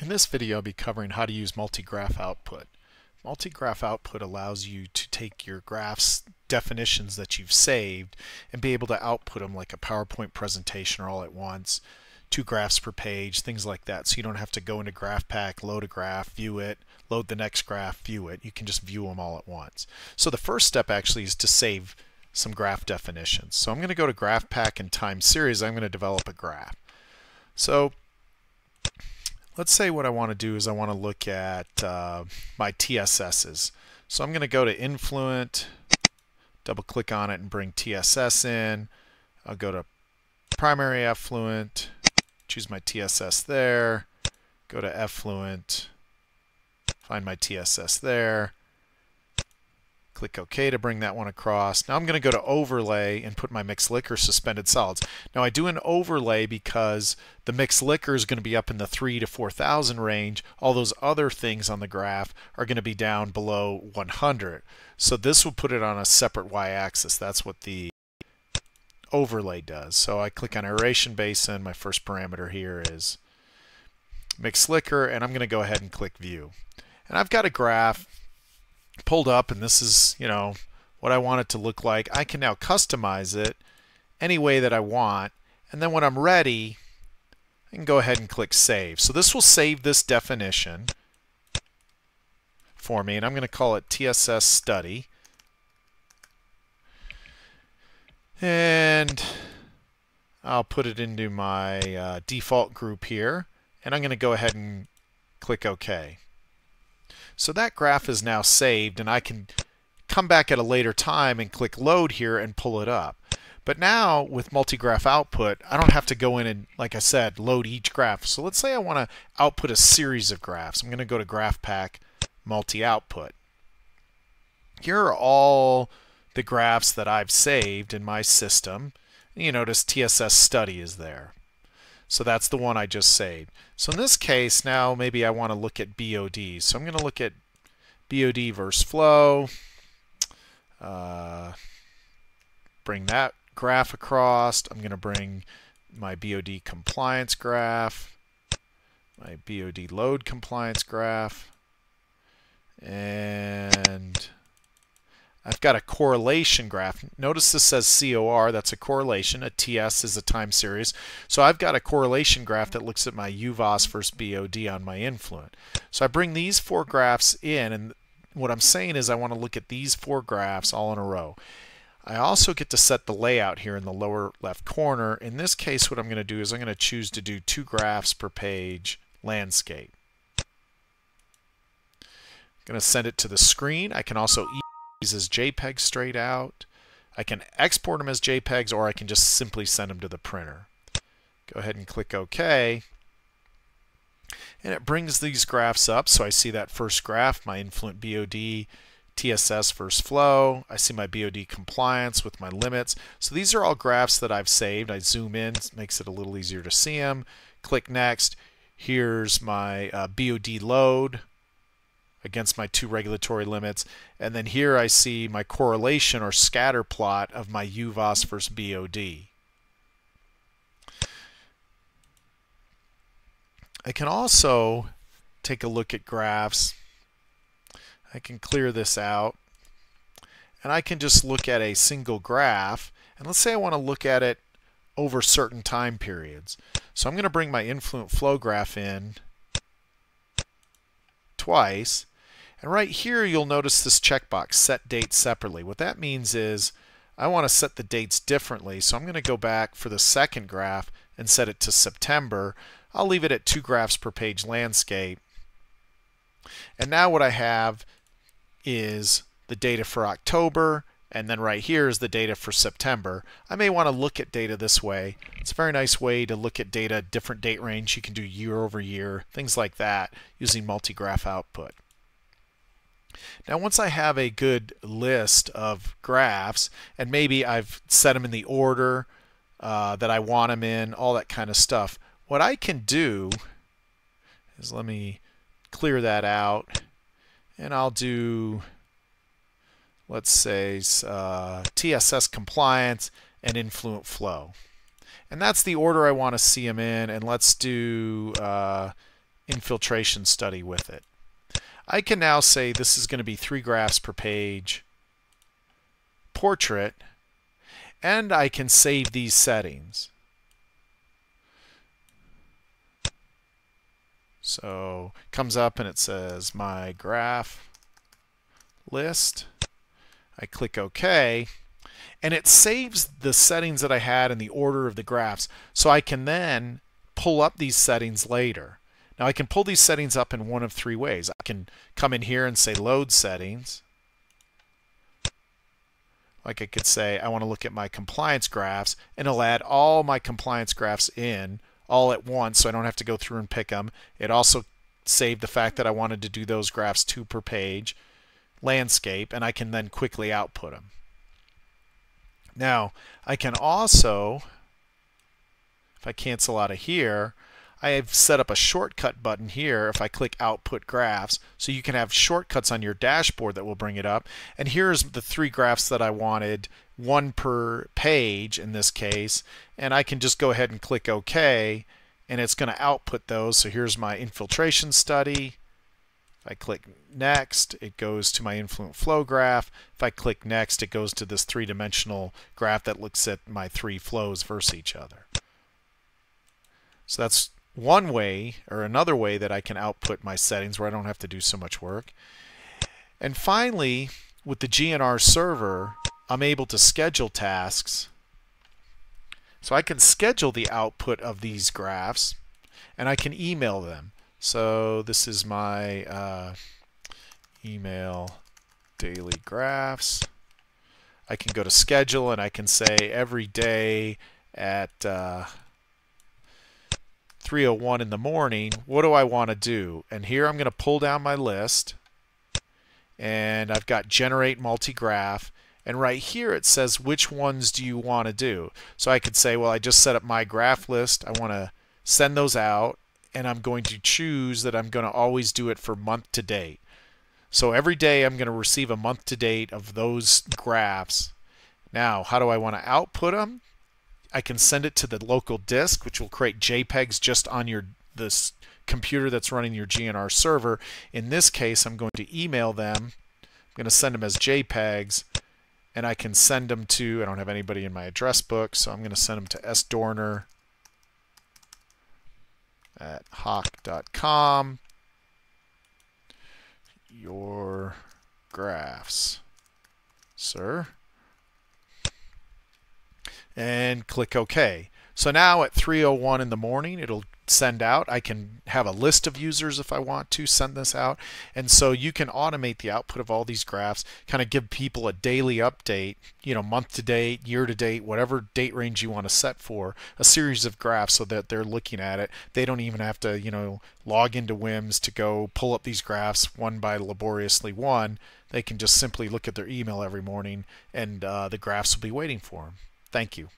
In this video I'll be covering how to use multi-graph output. Multi-graph output allows you to take your graphs definitions that you've saved and be able to output them like a PowerPoint presentation or all at once, two graphs per page, things like that. So you don't have to go into GraphPac, load a graph, view it, load the next graph, view it. You can just view them all at once. So the first step actually is to save some graph definitions. So I'm going to go to GraphPac and time series. I'm going to develop a graph. So let's say what I want to do is I want to look at uh, my TSSs. So I'm going to go to Influent, double click on it and bring TSS in. I'll go to Primary Effluent, choose my TSS there, go to Effluent, find my TSS there, Click OK to bring that one across. Now I'm going to go to overlay and put my mixed liquor suspended solids. Now I do an overlay because the mixed liquor is going to be up in the 3 to 4,000 range. All those other things on the graph are going to be down below 100. So this will put it on a separate y-axis. That's what the overlay does. So I click on aeration basin. My first parameter here is mixed liquor and I'm going to go ahead and click view. And I've got a graph pulled up and this is, you know, what I want it to look like. I can now customize it any way that I want. And then when I'm ready, I can go ahead and click Save. So this will save this definition for me, and I'm going to call it TSS Study. And I'll put it into my uh, default group here, and I'm going to go ahead and click OK. So that graph is now saved and I can come back at a later time and click load here and pull it up. But now with multi-graph output, I don't have to go in and, like I said, load each graph. So let's say I want to output a series of graphs. I'm going to go to GraphPac, multi-output. Here are all the graphs that I've saved in my system. You notice TSS study is there. So that's the one I just saved. So in this case, now maybe I want to look at BOD. So I'm going to look at BOD versus flow. Uh, bring that graph across. I'm going to bring my BOD compliance graph, my BOD load compliance graph, and I've got a correlation graph. Notice this says COR, that's a correlation. A TS is a time series. So I've got a correlation graph that looks at my UVAS versus BOD on my influent. So I bring these four graphs in, and what I'm saying is I want to look at these four graphs all in a row. I also get to set the layout here in the lower left corner. In this case, what I'm going to do is I'm going to choose to do two graphs per page landscape. I'm going to send it to the screen. I can also as JPEG straight out. I can export them as JPEGs or I can just simply send them to the printer. Go ahead and click OK. And it brings these graphs up. So I see that first graph, my influent BOD, TSS versus flow. I see my BOD compliance with my limits. So these are all graphs that I've saved. I zoom in, makes it a little easier to see them. Click Next. Here's my uh, BOD load against my two regulatory limits. And then here I see my correlation or scatter plot of my UVAS versus BOD. I can also take a look at graphs. I can clear this out. And I can just look at a single graph. And let's say I want to look at it over certain time periods. So I'm going to bring my influent flow graph in twice. And right here, you'll notice this checkbox, set date separately. What that means is I want to set the dates differently. So I'm going to go back for the second graph and set it to September. I'll leave it at two graphs per page landscape. And now what I have is the data for October, and then right here is the data for September. I may want to look at data this way. It's a very nice way to look at data, different date range. You can do year over year, things like that, using multi-graph output. Now once I have a good list of graphs and maybe I've set them in the order uh, that I want them in, all that kind of stuff, what I can do is let me clear that out and I'll do let's say uh, TSS compliance and influent flow. And that's the order I want to see them in and let's do uh, infiltration study with it. I can now say this is going to be three graphs per page portrait and I can save these settings. So comes up and it says my graph list. I click OK and it saves the settings that I had in the order of the graphs so I can then pull up these settings later. Now I can pull these settings up in one of three ways. I can come in here and say load settings. Like I could say I want to look at my compliance graphs and it'll add all my compliance graphs in all at once so I don't have to go through and pick them. It also saved the fact that I wanted to do those graphs two per page landscape and I can then quickly output them. Now I can also if I cancel out of here I have set up a shortcut button here if I click output graphs. So you can have shortcuts on your dashboard that will bring it up. And here's the three graphs that I wanted one per page in this case. And I can just go ahead and click OK and it's going to output those. So here's my infiltration study. If I click next it goes to my influent flow graph. If I click next it goes to this three-dimensional graph that looks at my three flows versus each other. So that's one way or another way that I can output my settings where I don't have to do so much work. And finally, with the GNR server, I'm able to schedule tasks. So I can schedule the output of these graphs and I can email them. So this is my uh, email daily graphs. I can go to schedule and I can say every day at uh, 301 in the morning, what do I want to do? And here I'm going to pull down my list and I've got generate multi-graph and right here it says which ones do you want to do. So I could say, well, I just set up my graph list. I want to send those out and I'm going to choose that I'm going to always do it for month to date. So every day I'm going to receive a month to date of those graphs. Now, how do I want to output them? I can send it to the local disk, which will create JPEGs just on your this computer that's running your GNR server. In this case, I'm going to email them. I'm going to send them as JPEGs, and I can send them to, I don't have anybody in my address book, so I'm going to send them to sdorner at hach.com. Your graphs, sir and click OK. So now at 3.01 in the morning, it'll send out. I can have a list of users if I want to send this out. And so you can automate the output of all these graphs, kind of give people a daily update, you know, month to date, year to date, whatever date range you want to set for, a series of graphs so that they're looking at it. They don't even have to, you know, log into WIMS to go pull up these graphs one by laboriously one. They can just simply look at their email every morning and uh, the graphs will be waiting for them. Thank you.